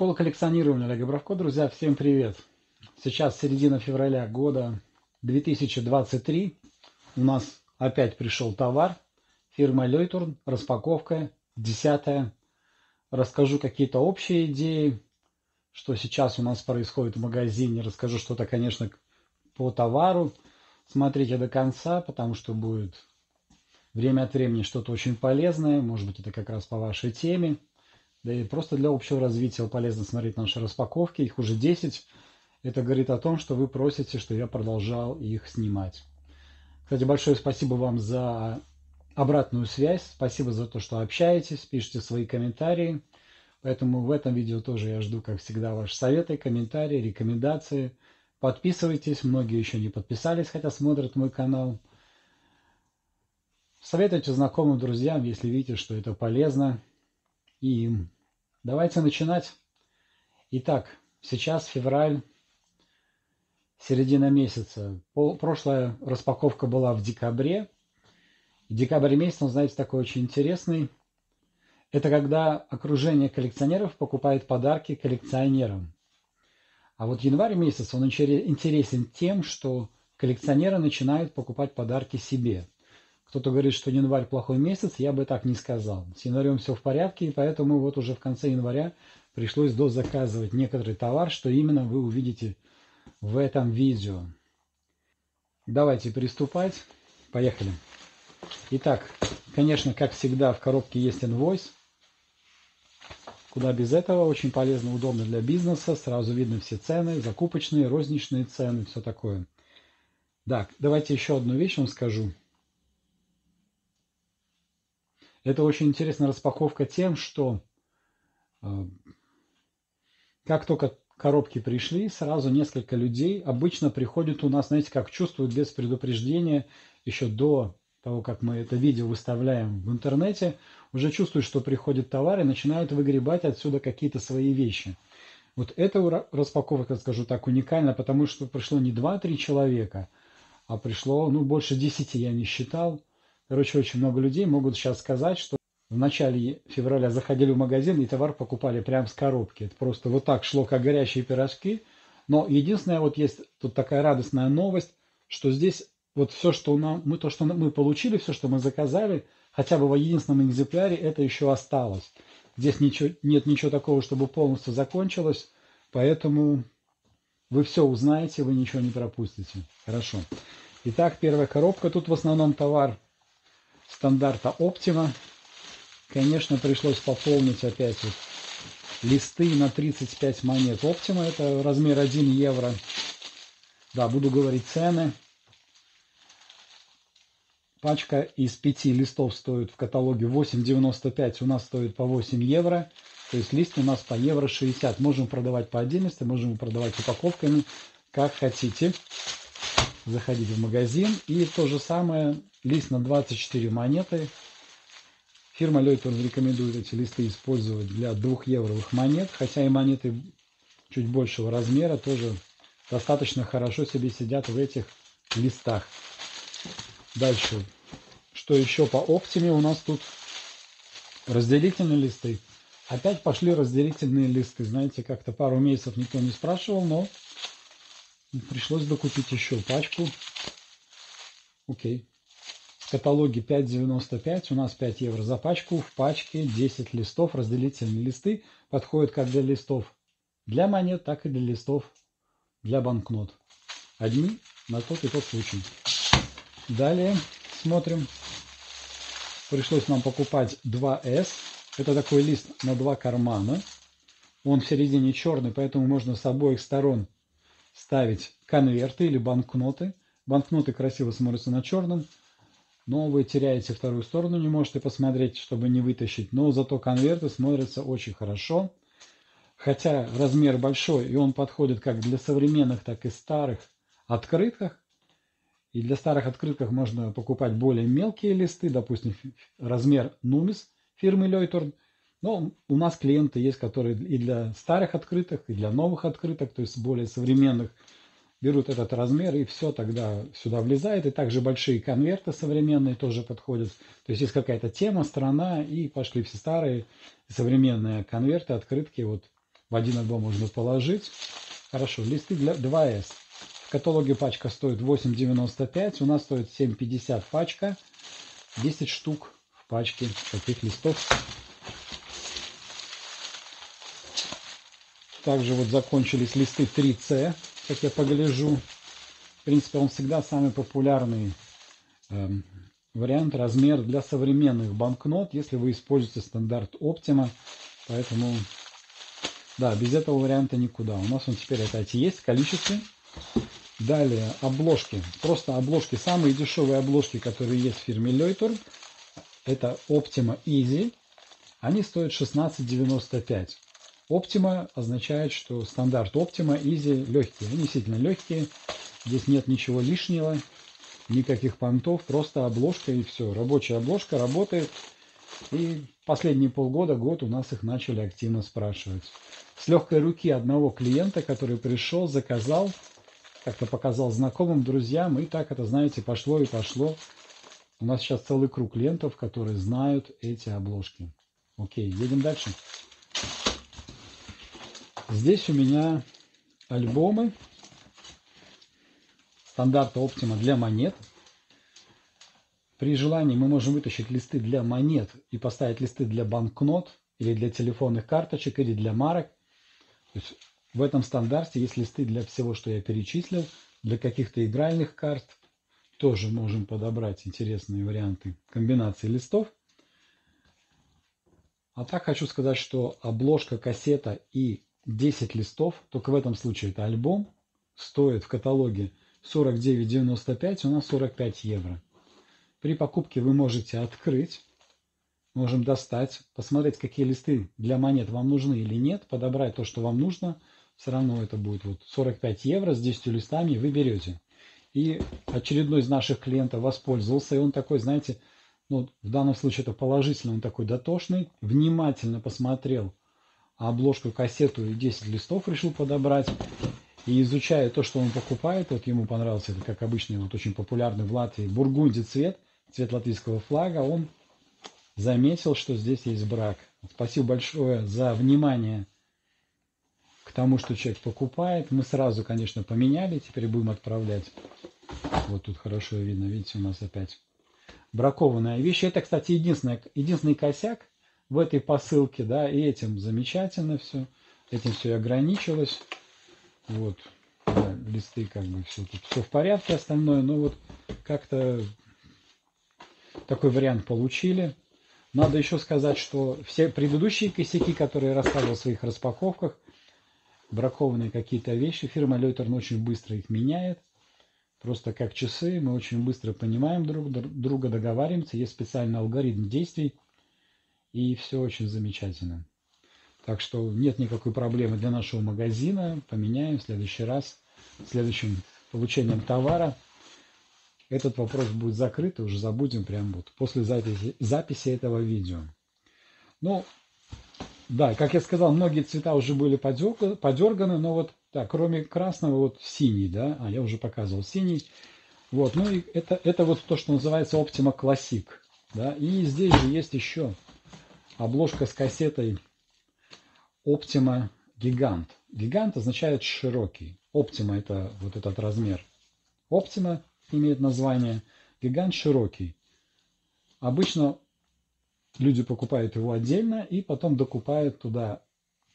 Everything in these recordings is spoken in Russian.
Школа коллекционирования Олега Бравко. Друзья, всем привет! Сейчас середина февраля года 2023. У нас опять пришел товар. Фирма Лейтурн. Распаковка. Десятая. Расскажу какие-то общие идеи, что сейчас у нас происходит в магазине. Расскажу что-то, конечно, по товару. Смотрите до конца, потому что будет время от времени что-то очень полезное. Может быть, это как раз по вашей теме. Да и просто для общего развития полезно смотреть наши распаковки. Их уже 10. Это говорит о том, что вы просите, что я продолжал их снимать. Кстати, большое спасибо вам за обратную связь. Спасибо за то, что общаетесь, пишите свои комментарии. Поэтому в этом видео тоже я жду, как всегда, ваши советы, комментарии, рекомендации. Подписывайтесь, многие еще не подписались, хотя смотрят мой канал. Советуйте знакомым, друзьям, если видите, что это полезно и им. Давайте начинать. Итак, сейчас февраль, середина месяца. Прошлая распаковка была в декабре. декабрь месяц, он, знаете, такой очень интересный. Это когда окружение коллекционеров покупает подарки коллекционерам. А вот январь месяц, он интересен тем, что коллекционеры начинают покупать подарки себе – кто-то говорит, что январь плохой месяц, я бы так не сказал. С январем все в порядке, и поэтому вот уже в конце января пришлось дозаказывать некоторый товар, что именно вы увидите в этом видео. Давайте приступать. Поехали. Итак, конечно, как всегда, в коробке есть инвойс. Куда без этого, очень полезно, удобно для бизнеса. Сразу видно все цены, закупочные, розничные цены, все такое. Так, давайте еще одну вещь вам скажу. Это очень интересная распаковка тем, что э, как только коробки пришли, сразу несколько людей обычно приходят у нас, знаете, как чувствуют без предупреждения, еще до того, как мы это видео выставляем в интернете, уже чувствуют, что приходит товар и начинают выгребать отсюда какие-то свои вещи. Вот эта распаковка, скажу так, уникальна, потому что пришло не 2-3 человека, а пришло, ну, больше 10 я не считал, Короче, очень много людей могут сейчас сказать, что в начале февраля заходили в магазин и товар покупали прямо с коробки. Это просто вот так шло, как горячие пирожки. Но единственное, вот есть тут такая радостная новость, что здесь вот все, что нам, мы, то, что мы получили, все, что мы заказали, хотя бы в единственном экземпляре, это еще осталось. Здесь ничего, нет ничего такого, чтобы полностью закончилось, поэтому вы все узнаете, вы ничего не пропустите. Хорошо. Итак, первая коробка. Тут в основном товар стандарта Optima. Конечно, пришлось пополнить опять вот листы на 35 монет Optima. Это размер 1 евро. Да, буду говорить цены. Пачка из пяти листов стоит в каталоге 8,95. У нас стоит по 8 евро. То есть лист у нас по евро 60. Можем продавать по отдельности, можем продавать упаковками, как хотите заходите в магазин. И то же самое, лист на 24 монеты. Фирма Лейтон рекомендует эти листы использовать для 2-евровых монет, хотя и монеты чуть большего размера тоже достаточно хорошо себе сидят в этих листах. Дальше, что еще по оптиме у нас тут разделительные листы. Опять пошли разделительные листы. Знаете, как-то пару месяцев никто не спрашивал, но Пришлось докупить еще пачку. Окей. В каталоге 5,95. У нас 5 евро за пачку. В пачке 10 листов. Разделительные листы подходят как для листов для монет, так и для листов для банкнот. Одни на тот и тот случай. Далее смотрим. Пришлось нам покупать 2С. Это такой лист на два кармана. Он в середине черный, поэтому можно с обоих сторон ставить конверты или банкноты. Банкноты красиво смотрятся на черном, но вы теряете вторую сторону, не можете посмотреть, чтобы не вытащить. Но зато конверты смотрятся очень хорошо. Хотя размер большой, и он подходит как для современных, так и старых открытках. И для старых открытках можно покупать более мелкие листы, допустим, размер Numis фирмы Leutorn – но у нас клиенты есть, которые и для старых открыток, и для новых открыток, то есть более современных, берут этот размер, и все тогда сюда влезает. И также большие конверты современные тоже подходят. То есть есть какая-то тема, страна, и пошли все старые современные конверты, открытки вот в один альбом можно положить. Хорошо, листы для 2С. В каталоге пачка стоит 8,95, у нас стоит 7,50 пачка. 10 штук в пачке таких листов. Также вот закончились листы 3C, как я погляжу. В принципе, он всегда самый популярный э, вариант, размер для современных банкнот, если вы используете стандарт Optima. Поэтому, да, без этого варианта никуда. У нас он теперь опять есть в количестве. Далее, обложки. Просто обложки. Самые дешевые обложки, которые есть в фирме Leuter, это Optima Easy. Они стоят 16,95. Optima означает, что стандарт Optima, Easy легкие. Они действительно легкие. Здесь нет ничего лишнего, никаких понтов, просто обложка и все. Рабочая обложка работает. И последние полгода, год у нас их начали активно спрашивать. С легкой руки одного клиента, который пришел, заказал, как-то показал знакомым, друзьям, и так это, знаете, пошло и пошло. У нас сейчас целый круг клиентов, которые знают эти обложки. Окей, едем дальше. Здесь у меня альбомы стандарта Optima для монет. При желании мы можем вытащить листы для монет и поставить листы для банкнот или для телефонных карточек или для марок. То есть в этом стандарте есть листы для всего, что я перечислил, для каких-то игральных карт. Тоже можем подобрать интересные варианты комбинации листов. А так хочу сказать, что обложка, кассета и 10 листов, только в этом случае это альбом, стоит в каталоге 49,95, у нас 45 евро. При покупке вы можете открыть, можем достать, посмотреть, какие листы для монет вам нужны или нет, подобрать то, что вам нужно. Все равно это будет вот 45 евро с 10 листами вы берете. И очередной из наших клиентов воспользовался, и он такой, знаете, ну, в данном случае это положительно, он такой дотошный, внимательно посмотрел обложку, кассету и 10 листов решил подобрать. И изучая то, что он покупает, вот ему понравился, это как обычный, вот очень популярный в Латвии бургунди цвет, цвет латвийского флага, он заметил, что здесь есть брак. Спасибо большое за внимание к тому, что человек покупает. Мы сразу, конечно, поменяли, теперь будем отправлять. Вот тут хорошо видно, видите, у нас опять бракованная вещь. Это, кстати, единственный, единственный косяк, в этой посылке, да, и этим замечательно все, этим все и ограничилось. Вот, да, листы как бы все тут все в порядке остальное, но вот как-то такой вариант получили. Надо еще сказать, что все предыдущие косяки, которые я рассказывал в своих распаковках, бракованные какие-то вещи, фирма Лейтер очень быстро их меняет. Просто как часы, мы очень быстро понимаем друг друга, договариваемся, есть специальный алгоритм действий – и все очень замечательно. Так что нет никакой проблемы для нашего магазина. Поменяем в следующий раз, следующим получением товара. Этот вопрос будет закрыт, и уже забудем прямо вот после записи, записи этого видео. Ну, да, как я сказал, многие цвета уже были подерганы, но вот, да, кроме красного, вот синий, да, а я уже показывал синий. Вот, ну и это, это вот то, что называется Optima Classic, да, и здесь же есть еще обложка с кассетой Optima Gigant. Гигант означает широкий. Optima это вот этот размер. Optima имеет название. Гигант широкий. Обычно люди покупают его отдельно и потом докупают туда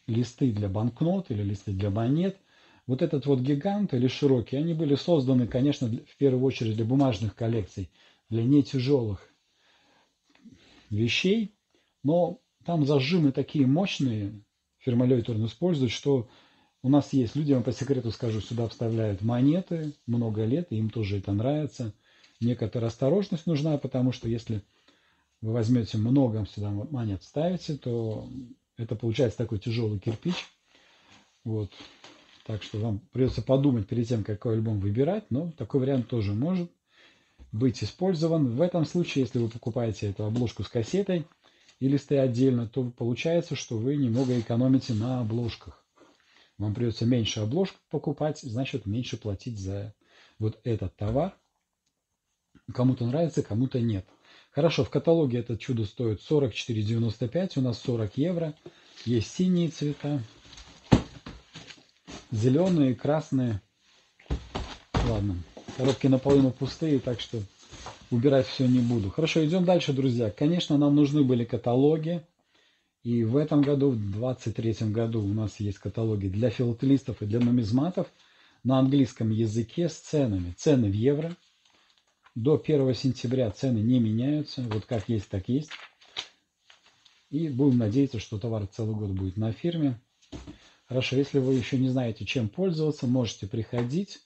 листы для банкнот или листы для монет. Вот этот вот гигант или широкий, они были созданы, конечно, в первую очередь для бумажных коллекций, для не тяжелых вещей. Но там зажимы такие мощные, фирма Лейтерн использует, что у нас есть люди, я вам по секрету скажу, сюда вставляют монеты много лет, и им тоже это нравится. Некоторая осторожность нужна, потому что если вы возьмете много сюда монет ставите, то это получается такой тяжелый кирпич. Вот. Так что вам придется подумать перед тем, какой альбом выбирать, но такой вариант тоже может быть использован. В этом случае, если вы покупаете эту обложку с кассетой, и листы отдельно, то получается, что вы немного экономите на обложках. Вам придется меньше обложек покупать, значит меньше платить за вот этот товар. Кому-то нравится, кому-то нет. Хорошо, в каталоге это чудо стоит 44,95, у нас 40 евро. Есть синие цвета. зеленые, красные. Ладно, коробки наполовину пустые, так что убирать все не буду. Хорошо, идем дальше, друзья. Конечно, нам нужны были каталоги. И в этом году, в 2023 году у нас есть каталоги для филателистов и для нумизматов на английском языке с ценами. Цены в евро. До 1 сентября цены не меняются. Вот как есть, так есть. И будем надеяться, что товар целый год будет на фирме. Хорошо, если вы еще не знаете, чем пользоваться, можете приходить,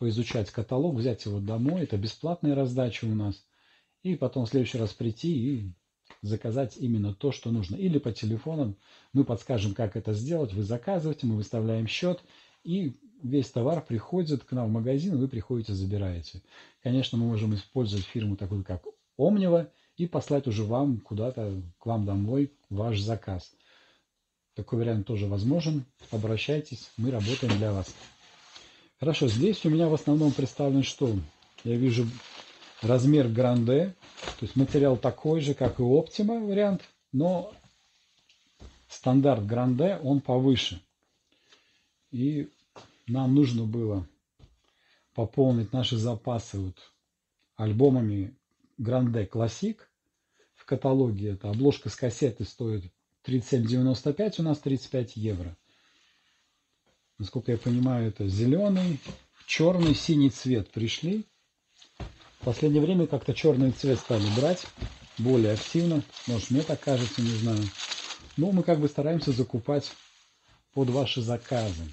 поизучать каталог, взять его домой. Это бесплатная раздача у нас. И потом в следующий раз прийти и заказать именно то, что нужно. Или по телефону мы подскажем, как это сделать. Вы заказываете, мы выставляем счет, и весь товар приходит к нам в магазин, вы приходите, забираете. Конечно, мы можем использовать фирму такую, как Омнива, и послать уже вам куда-то, к вам домой ваш заказ. Такой вариант тоже возможен. Обращайтесь, мы работаем для вас. Хорошо, здесь у меня в основном представлен что? Я вижу размер гранде, то есть материал такой же, как и Optima вариант, но стандарт гранде, он повыше. И нам нужно было пополнить наши запасы вот альбомами Гранде Классик. В каталоге это обложка с кассеты стоит 37,95, у нас 35 евро. Насколько я понимаю, это зеленый, черный, синий цвет пришли. В последнее время как-то черный цвет стали брать более активно. Может, мне так кажется, не знаю. Но мы как бы стараемся закупать под ваши заказы.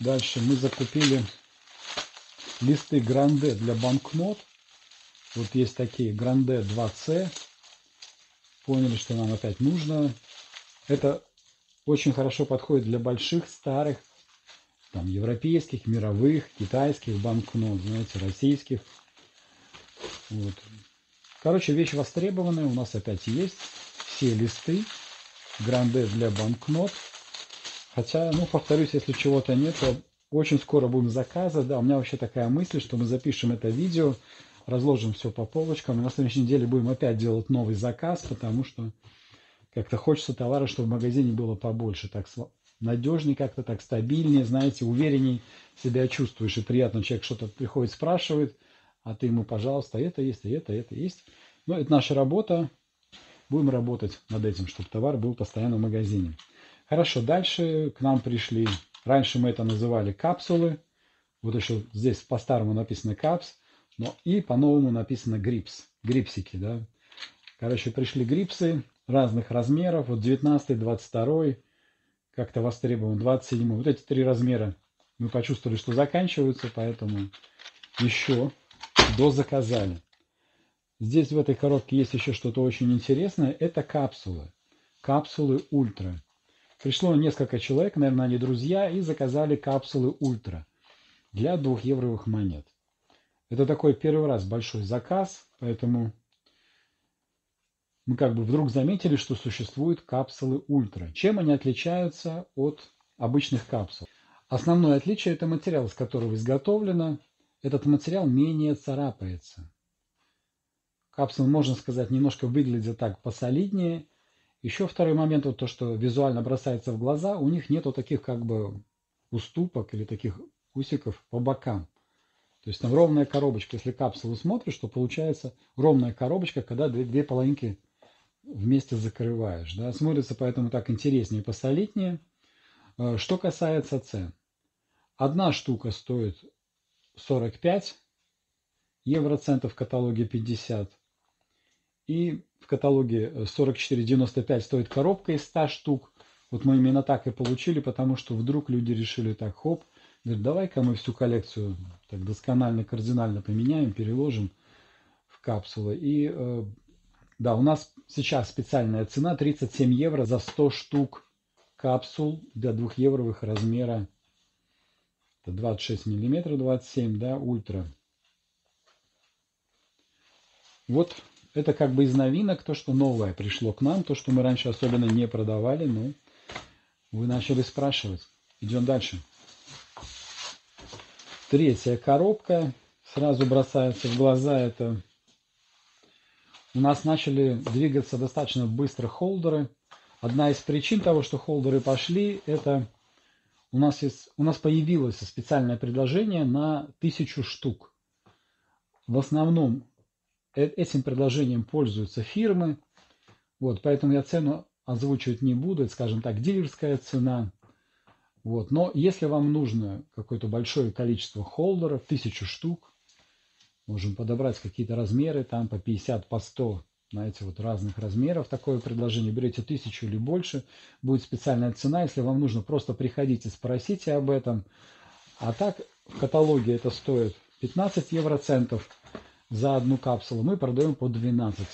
Дальше мы закупили листы Гранде для банкнот. Вот есть такие Гранде 2C. Поняли, что нам опять нужно. Это очень хорошо подходит для больших, старых, там, европейских, мировых, китайских банкнот, знаете, российских. Вот. Короче, вещь востребованная, у нас опять есть все листы, гранде для банкнот. Хотя, ну, повторюсь, если чего-то нет, то очень скоро будем заказывать. Да, у меня вообще такая мысль, что мы запишем это видео, разложим все по полочкам, и на следующей неделе будем опять делать новый заказ, потому что как-то хочется товара, чтобы в магазине было побольше, так надежнее как-то, так стабильнее, знаете, уверенней себя чувствуешь, и приятно, человек что-то приходит, спрашивает, а ты ему, пожалуйста, это есть, и это, это есть. Но это наша работа, будем работать над этим, чтобы товар был постоянно в магазине. Хорошо, дальше к нам пришли, раньше мы это называли капсулы, вот еще здесь по-старому написано капс, но и по-новому написано грипс, грипсики, да. Короче, пришли грипсы разных размеров, вот 19, 22, как-то востребован, 27, вот эти три размера мы почувствовали, что заканчиваются, поэтому еще дозаказали. Здесь в этой коробке есть еще что-то очень интересное. Это капсулы. Капсулы ультра. Пришло несколько человек, наверное, они друзья, и заказали капсулы ультра для двухевровых монет. Это такой первый раз большой заказ, поэтому мы как бы вдруг заметили, что существуют капсулы ультра. Чем они отличаются от обычных капсул? Основное отличие – это материал, из которого изготовлено. Этот материал менее царапается. Капсулы, можно сказать, немножко выглядят так посолиднее. Еще второй момент, вот то, что визуально бросается в глаза, у них нету таких как бы уступок или таких усиков по бокам. То есть там ровная коробочка. Если капсулу смотришь, то получается ровная коробочка, когда две, две половинки вместе закрываешь. Да? Смотрится поэтому так интереснее, посолиднее. Э, что касается цен. Одна штука стоит 45 евроцентов, в каталоге 50. И в каталоге 44,95 стоит коробка из 100 штук. Вот мы именно так и получили, потому что вдруг люди решили так, хоп, Говорит, давай-ка мы всю коллекцию так досконально, кардинально поменяем, переложим в капсулы. И э, да, у нас сейчас специальная цена 37 евро за 100 штук капсул для 2 евровых размера. Это 26 миллиметров, 27, да, ультра. Вот это как бы из новинок, то, что новое пришло к нам, то, что мы раньше особенно не продавали, но вы начали спрашивать. Идем дальше. Третья коробка сразу бросается в глаза. Это у нас начали двигаться достаточно быстро холдеры. Одна из причин того, что холдеры пошли, это у нас, есть, у нас появилось специальное предложение на тысячу штук. В основном э, этим предложением пользуются фирмы, вот, поэтому я цену озвучивать не буду, это, скажем так, дилерская цена. Вот, но если вам нужно какое-то большое количество холдеров, тысячу штук, можем подобрать какие-то размеры, там по 50, по 100 знаете, вот разных размеров такое предложение. Берете тысячу или больше, будет специальная цена. Если вам нужно, просто приходите, спросите об этом. А так в каталоге это стоит 15 евроцентов за одну капсулу. Мы продаем по 12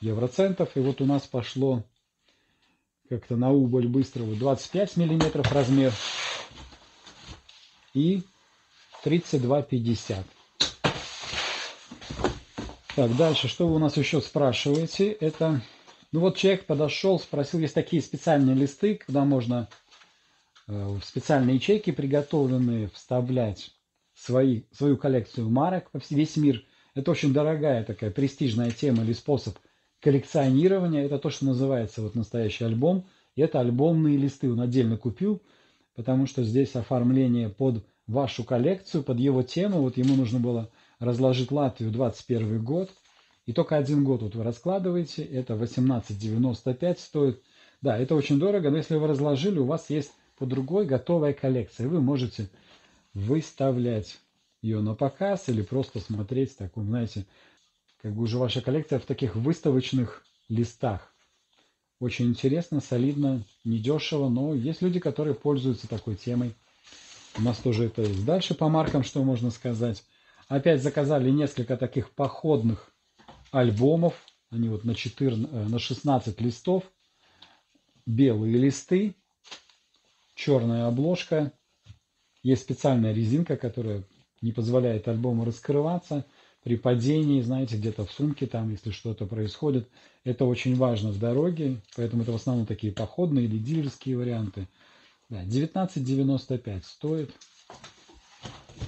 евроцентов. И вот у нас пошло как-то на убыль быстрого 25 миллиметров размер и 32,50. Так, дальше, что вы у нас еще спрашиваете? Это, ну вот человек подошел, спросил, есть такие специальные листы, куда можно э, в специальные ячейки, приготовленные, вставлять свои, свою коллекцию марок во весь мир. Это очень дорогая такая престижная тема или способ коллекционирования. Это то, что называется вот настоящий альбом. И это альбомные листы. Он отдельно купил, потому что здесь оформление под вашу коллекцию, под его тему. Вот ему нужно было разложить Латвию 21 год, и только один год вот вы раскладываете, это 18,95 стоит. Да, это очень дорого, но если вы разложили, у вас есть по другой готовая коллекция, вы можете выставлять ее на показ или просто смотреть в таком, знаете, как бы уже ваша коллекция в таких выставочных листах. Очень интересно, солидно, недешево, но есть люди, которые пользуются такой темой. У нас тоже это есть. Дальше по маркам что можно сказать? Опять заказали несколько таких походных альбомов. Они вот на, 14, э, на 16 листов. Белые листы. Черная обложка. Есть специальная резинка, которая не позволяет альбому раскрываться. При падении, знаете, где-то в сумке там, если что-то происходит. Это очень важно в дороге. Поэтому это в основном такие походные или дилерские варианты. Да, 19,95 стоит.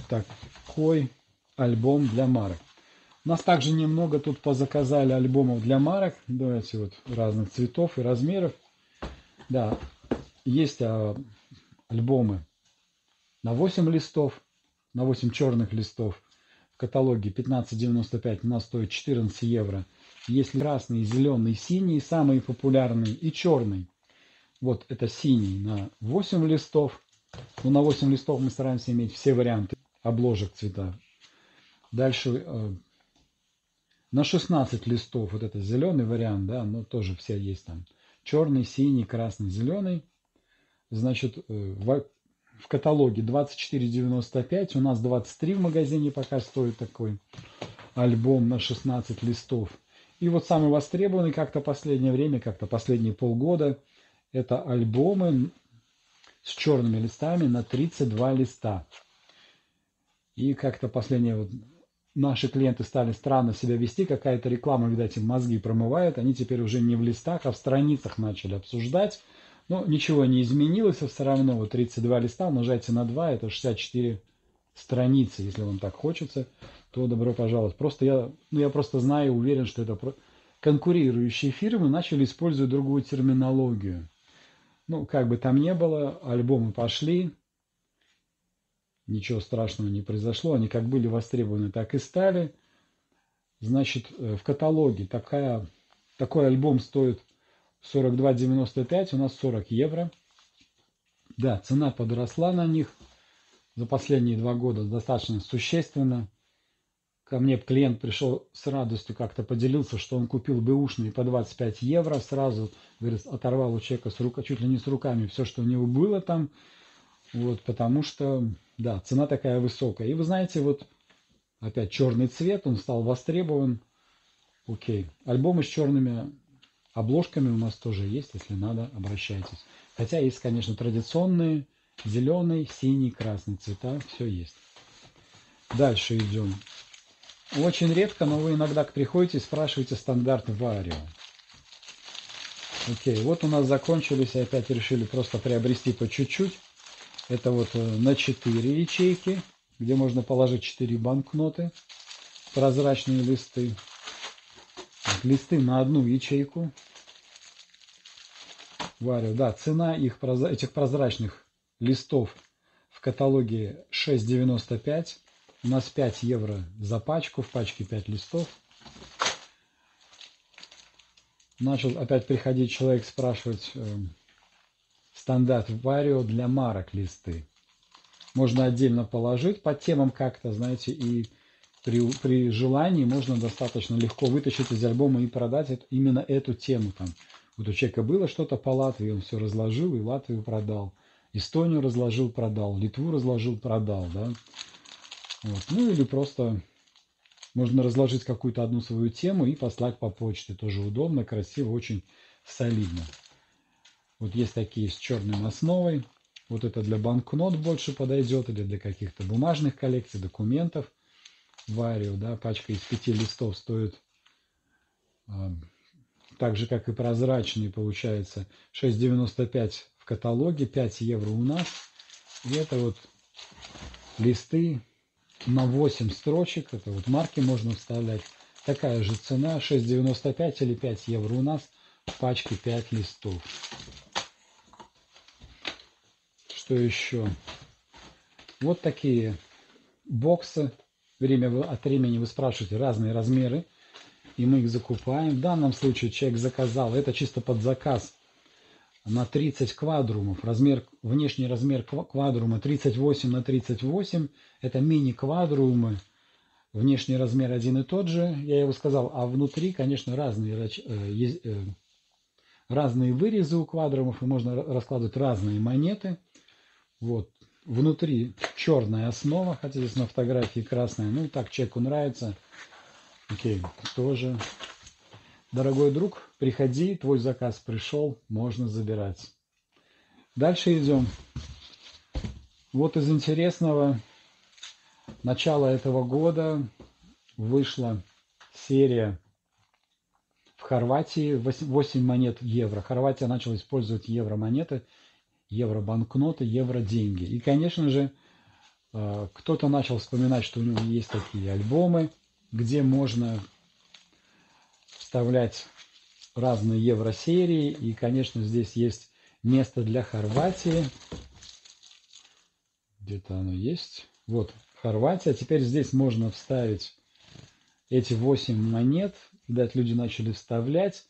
Такой альбом для марок. У нас также немного тут позаказали альбомов для марок. Давайте вот разных цветов и размеров. Да, есть а, альбомы на 8 листов, на 8 черных листов. В каталоге 15,95 у нас стоит 14 евро. Есть красный, зеленый, синий, самый популярный, и черный. Вот это синий на 8 листов. Но на 8 листов мы стараемся иметь все варианты обложек цвета. Дальше э, на 16 листов вот это зеленый вариант, да, но тоже все есть там. Черный, синий, красный, зеленый. Значит, э, в, в каталоге 24,95, у нас 23 в магазине пока стоит такой альбом на 16 листов. И вот самый востребованный как-то последнее время, как-то последние полгода, это альбомы с черными листами на 32 листа. И как-то последнее вот наши клиенты стали странно себя вести, какая-то реклама, видать, им мозги промывает, они теперь уже не в листах, а в страницах начали обсуждать. Но ничего не изменилось, все равно вот 32 листа умножайте на 2, это 64 страницы, если вам так хочется, то добро пожаловать. Просто я, ну я просто знаю уверен, что это конкурирующие фирмы начали использовать другую терминологию. Ну, как бы там ни было, альбомы пошли, ничего страшного не произошло. Они как были востребованы, так и стали. Значит, э, в каталоге такая, такой альбом стоит 42,95, у нас 40 евро. Да, цена подросла на них за последние два года достаточно существенно. Ко мне клиент пришел с радостью, как-то поделился, что он купил бэушные по 25 евро. Сразу, говорит, оторвал у человека с рука, чуть ли не с руками все, что у него было там. Вот, потому что да, цена такая высокая. И вы знаете, вот опять черный цвет, он стал востребован. Окей. Альбомы с черными обложками у нас тоже есть, если надо, обращайтесь. Хотя есть, конечно, традиционные, зеленый, синий, красный цвета, все есть. Дальше идем. Очень редко, но вы иногда приходите и спрашиваете стандарт Варио. Окей, вот у нас закончились, и опять решили просто приобрести по чуть-чуть. Это вот э, на 4 ячейки, где можно положить 4 банкноты, прозрачные листы. Листы на одну ячейку. Варю, да, цена их, этих прозрачных листов в каталоге 6,95. У нас 5 евро за пачку, в пачке 5 листов. Начал опять приходить человек спрашивать э, стандарт варио для марок листы. Можно отдельно положить по темам как-то, знаете, и при, при желании можно достаточно легко вытащить из альбома и продать эту, именно эту тему. Там. Вот у человека было что-то по Латвии, он все разложил и Латвию продал. Эстонию разложил, продал, Литву разложил, продал, да. Вот. Ну или просто можно разложить какую-то одну свою тему и послать по почте. Тоже удобно, красиво, очень солидно. Вот есть такие с черной основой. Вот это для банкнот больше подойдет или для каких-то бумажных коллекций, документов. Варио, да, пачка из пяти листов стоит а, так же, как и прозрачный, получается 6,95 в каталоге, 5 евро у нас. И это вот листы на 8 строчек, это вот марки можно вставлять. Такая же цена, 6,95 или 5 евро у нас, в пачке 5 листов. Что еще? Вот такие боксы. Время от времени вы спрашиваете разные размеры, и мы их закупаем. В данном случае человек заказал, это чисто под заказ, на 30 квадрумов. Размер, внешний размер квадрума 38 на 38. Это мини-квадрумы. Внешний размер один и тот же, я его сказал. А внутри, конечно, разные, э, э, разные вырезы у квадрумов. И можно раскладывать разные монеты. Вот. Внутри черная основа, хотя здесь на фотографии красная. Ну, так человеку нравится. Окей, тоже Дорогой друг, приходи, твой заказ пришел, можно забирать. Дальше идем. Вот из интересного, начала этого года вышла серия в Хорватии 8 монет евро. Хорватия начала использовать евро-монеты, евро-банкноты, евро-деньги. И, конечно же, э, кто-то начал вспоминать, что у него есть такие альбомы, где можно вставлять разные евросерии. И, конечно, здесь есть место для Хорватии. Где-то оно есть. Вот, Хорватия. Теперь здесь можно вставить эти 8 монет. Видать, люди начали вставлять,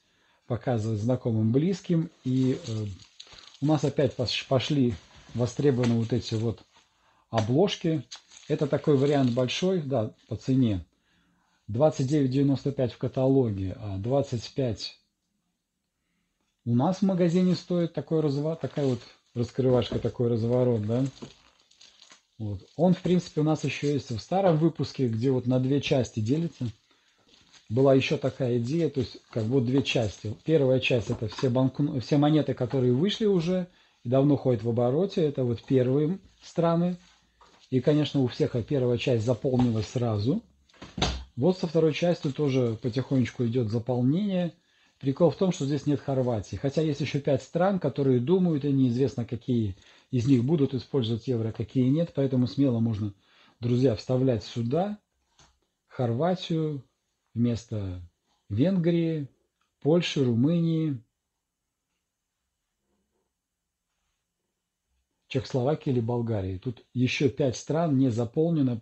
показывать знакомым, близким. И э, у нас опять пошли востребованы вот эти вот обложки. Это такой вариант большой, да, по цене. 29,95 в каталоге, а 25 у нас в магазине стоит такой разворот, такая вот раскрывашка, такой разворот, да. Вот. Он, в принципе, у нас еще есть в старом выпуске, где вот на две части делится. Была еще такая идея, то есть как вот две части. Первая часть это все, банкно... все монеты, которые вышли уже и давно ходят в обороте. Это вот первые страны. И, конечно, у всех первая часть заполнилась сразу. Вот со второй частью тоже потихонечку идет заполнение. Прикол в том, что здесь нет Хорватии. Хотя есть еще пять стран, которые думают, и неизвестно, какие из них будут использовать евро, какие нет. Поэтому смело можно, друзья, вставлять сюда Хорватию вместо Венгрии, Польши, Румынии, Чехословакии или Болгарии. Тут еще пять стран не заполнено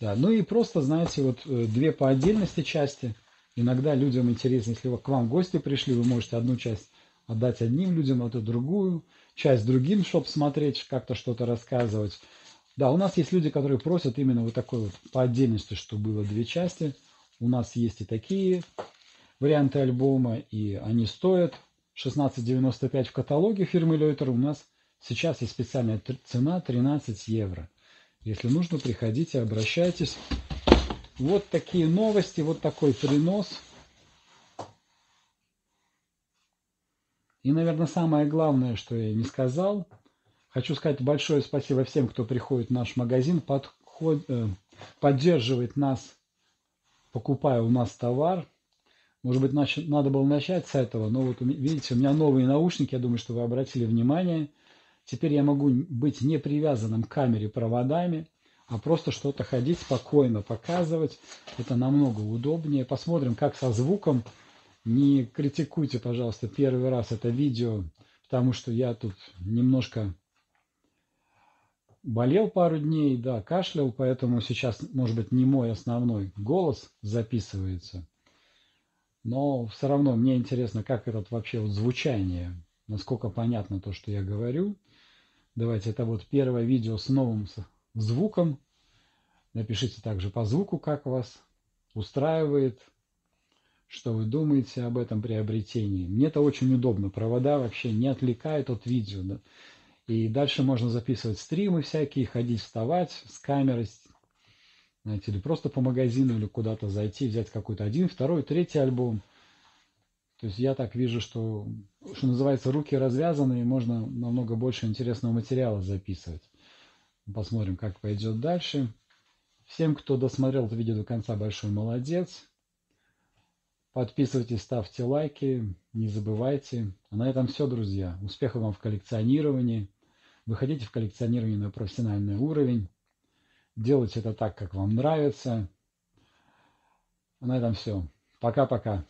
да, ну и просто, знаете, вот э, две по отдельности части. Иногда людям интересно, если к вам гости пришли, вы можете одну часть отдать одним людям, а то другую, часть другим, чтобы смотреть, как-то что-то рассказывать. Да, у нас есть люди, которые просят именно вот такой вот по отдельности, чтобы было две части. У нас есть и такие варианты альбома, и они стоят 16,95 в каталоге фирмы Лейтер. У нас сейчас есть специальная цена 13 евро. Если нужно, приходите, обращайтесь. Вот такие новости, вот такой принос. И, наверное, самое главное, что я не сказал, хочу сказать большое спасибо всем, кто приходит в наш магазин, подход, э, поддерживает нас, покупая у нас товар. Может быть, надо было начать с этого, но вот видите, у меня новые наушники, я думаю, что вы обратили внимание – Теперь я могу быть не привязанным к камере проводами, а просто что-то ходить спокойно, показывать. Это намного удобнее. Посмотрим, как со звуком. Не критикуйте, пожалуйста, первый раз это видео, потому что я тут немножко болел пару дней, да, кашлял, поэтому сейчас, может быть, не мой основной голос записывается. Но все равно мне интересно, как этот вообще вот звучание, насколько понятно то, что я говорю. Давайте, это вот первое видео с новым звуком. Напишите также по звуку, как вас устраивает, что вы думаете об этом приобретении. Мне это очень удобно. Провода вообще не отвлекают от видео. Да? И дальше можно записывать стримы всякие, ходить, вставать с камерой, знаете, или просто по магазину или куда-то зайти, взять какой-то один, второй, третий альбом. То есть я так вижу, что, что называется, руки развязаны, и можно намного больше интересного материала записывать. Посмотрим, как пойдет дальше. Всем, кто досмотрел это видео до конца, большой молодец. Подписывайтесь, ставьте лайки, не забывайте. А на этом все, друзья. Успехов вам в коллекционировании. Выходите в коллекционирование на профессиональный уровень. Делайте это так, как вам нравится. На этом все. Пока-пока.